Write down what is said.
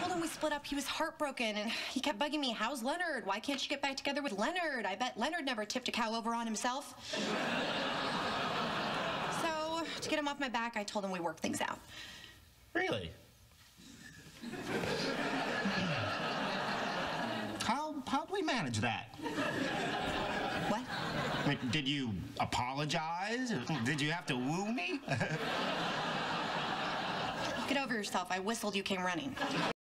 told him we split up, he was heartbroken, and he kept bugging me, how's Leonard? Why can't you get back together with Leonard? I bet Leonard never tipped a cow over on himself. so, to get him off my back, I told him we worked things out. Really? How, how'd we manage that? What? Like, did you apologize? Did you have to woo me? Get over yourself. I whistled, you came running.